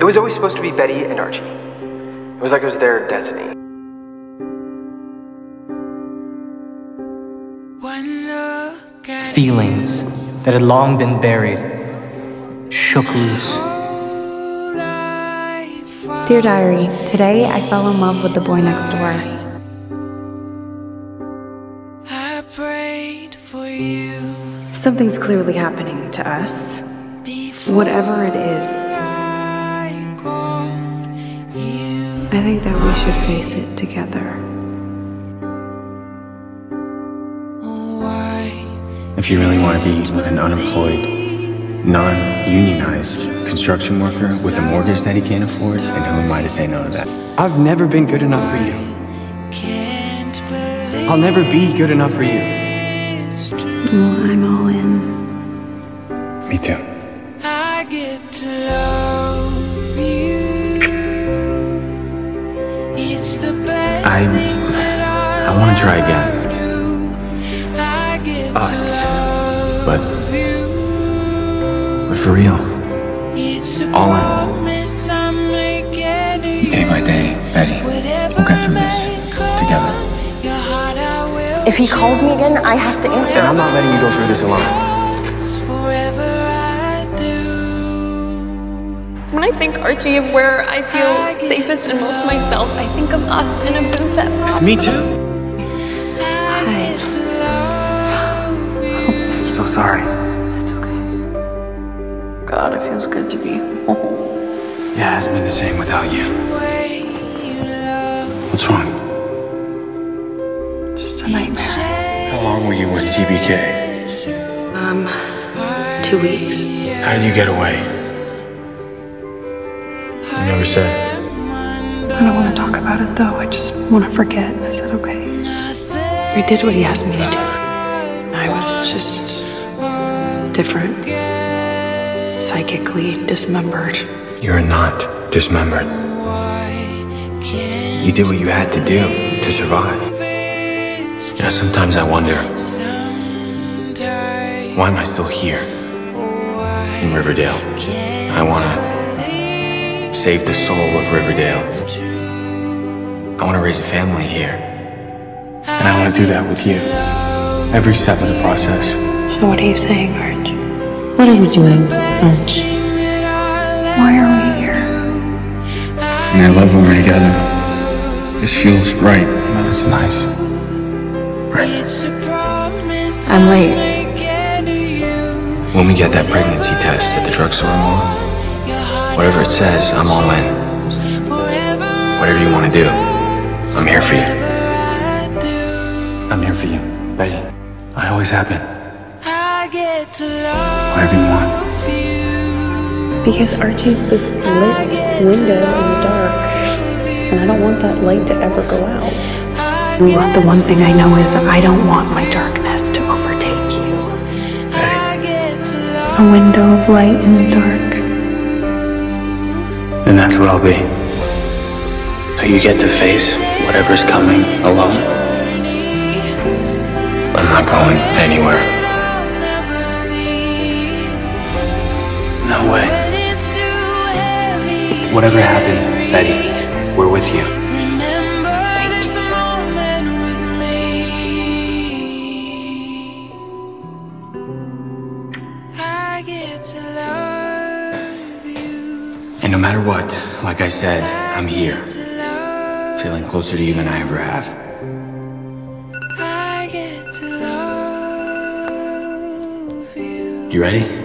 It was always supposed to be Betty and Archie. It was like it was their destiny. Feelings that had long been buried shook loose. Dear Diary, today I fell in love with the boy next door. I prayed for you. Something's clearly happening to us. Whatever it is, I think that we should face it together. If you really want to be with an unemployed, non-unionized construction worker with a mortgage that he can't afford, then who am I to say no to that? I've never been good enough for you. I'll never be good enough for you. Well, I'm all in. Me too. I I I want to try again. Us. But but for real. All in. Day by day, Betty. We'll get through this together. If he calls me again, I have to answer. And I'm not letting you go through this alone. When I think, Archie, of where I feel safest and most myself, I think of us in a booth at Pop. Me too. Hi. I'm so sorry. God, it feels good to be home. Yeah, it hasn't been the same without you. What's wrong? Just a nightmare. How long were you with TBK? Um, two weeks. How did you get away? You never said. I don't want to talk about it though. I just want to forget. I said, okay. I did what he asked me to do. I was just different. Psychically dismembered. You're not dismembered. You did what you had to do to survive. You know, sometimes I wonder why am I still here in Riverdale? I want to save the soul of Riverdale. I want to raise a family here. And I want to do that with you. Every step of the process. So what are you saying, Arch? What are we doing, Arch? Why are we here? And I love when we're together. This feels right. But it's nice. Right. I'm late. When we get that pregnancy test at the drugstore tomorrow, whatever it says, I'm all in. Whatever you want to do, I'm here for you. I'm here for you, Betty. I always have been. Whatever you want. Because Archie's this lit window in the dark. And I don't want that light to ever go out. Well, the one thing I know is I don't want my darkness to overtake you. Betty. A window of light in the dark. And that's what I'll be. So you get to face whatever's coming alone. I'm not going anywhere. No way. Whatever happened, Betty, we're with you. And no matter what, like I said, I'm here. Feeling closer to you than I ever have. You ready?